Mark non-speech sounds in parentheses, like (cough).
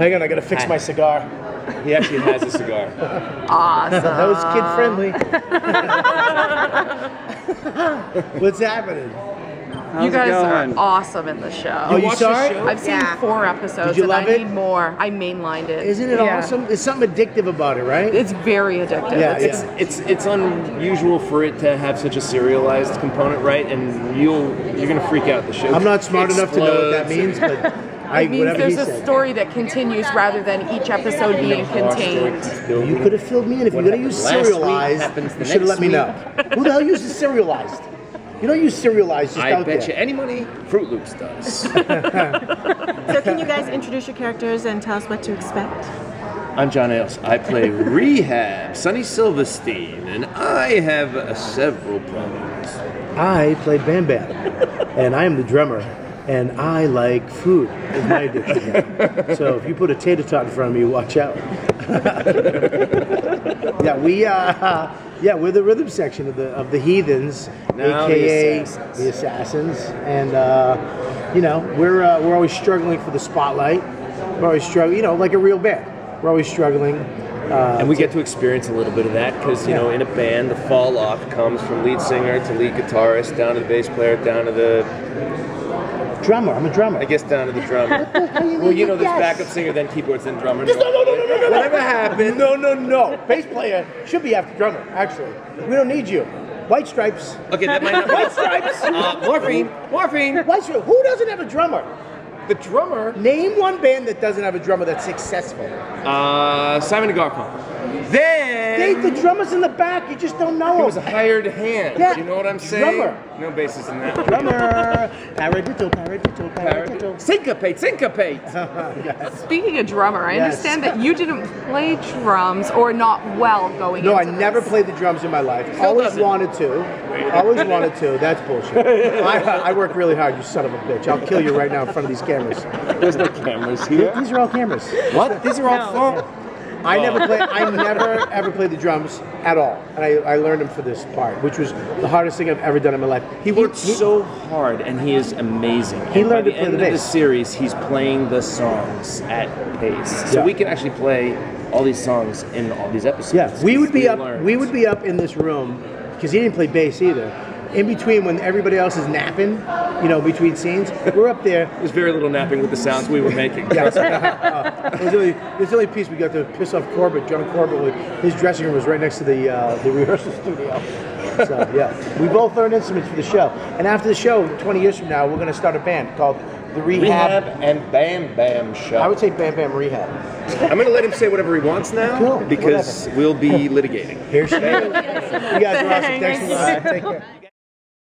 Hang on, I gotta fix my cigar. He actually has a cigar. Awesome. That was kid friendly. (laughs) What's happening? you guys are awesome in the show. Oh, you watched saw it? I've seen Yeah. four episodes Did you and I it? need more. I mainlined it. Isn't it Yeah. awesome? There's something addictive about it, right? It's very addictive. Yeah, It's- yeah. It's it's unusual for it to have such a serialized component, right? And you'll you're gonna freak out. The show. I'm not smart enough to know what that means, but I, It means there's a said. story that continues rather than each episode being contained. You could have filled me in if you're gonna use happened last week serialized. You should have let next me know. (laughs) Who the hell uses serialized? You don't use serialized just I out bet there. you any money Froot Loops does. (laughs) (laughs) So can you guys introduce your characters and tell us what to expect? I'm John Ales. I play Rehab, Sonny Silverstein, and I have uh, several problems. I play Bam Bam, and I am the drummer, and I like food. Is my (laughs) addiction. so if you put a tater tot in front of me, watch out. (laughs) yeah, we uh, yeah we're the rhythm section of the of the heathens, Now the aka assassins. the assassins, and uh, you know we're uh, we're always struggling for the spotlight. We're always struggling, you know, like a real band. We're always struggling. Uh, And we get to experience a little bit of that because, you know, in a band, the fall off comes from lead singer to lead guitarist, down to the bass player, down to the, drummer. I'm a drummer. I guess, down to the drummer. (laughs) well, you know, there's Yes. backup singer, then keyboards, then drummer. No, no, no, no, no, no. Whatever happened. No, no, no. Bass player should be after drummer, actually. We don't need you. White Stripes. Okay, that might not White Stripes. (laughs) Uh, morphine, morphine. White Stripes. Who doesn't have a drummer? The drummer, Name one band that doesn't have a drummer that's successful. uh, Simon and Garfunkel. They, Then the drummer's in the back. You just don't know he was a hired hand. Yeah, You know what I'm saying? drummer. No basis in that. Drummer. Paradiddle, paradiddle, paradiddle. Syncopate, syncopate. (laughs) Speaking of drummer, I Yes. understand that you didn't play drums or not well going No, I into never played the drums in my life. Always doesn't. wanted to. Always wanted to. That's bullshit. (laughs) I, I work really hard, you son of a bitch. I'll kill you right now in front of these cameras. There's no cameras here. These are all cameras. What? These are all phone. I never. I never ever played the drums at all, and I, I learned them for this part, which was the hardest thing I've ever done in my life. He worked so hard, and he is amazing. He And learned by to the play end the of the series, he's playing the songs at pace, so Yeah. we can actually play all these songs in all these episodes. Yeah, we would be up. learned. We would be up in this room because he didn't play bass either. In between, when everybody else is napping, you know, between scenes, we're up there. (laughs) There's very little napping with the sounds we were making. (laughs) Yeah, uh, there's only there's the only piece we got to piss off Corbett. John Corbett, with his dressing room was right next to the uh, the rehearsal studio. So yeah, we both learned instruments for the show. And after the show, 20 years from now, we're going to start a band called the Rehab. Rehab and Bam Bam Show. I would say Bam Bam Rehab. I'm going to let him say whatever he wants now Cool, because we'll be litigating. Here she (laughs) is. You guys are awesome. Thanks a lot. Take care.